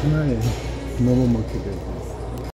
はい、生負けで。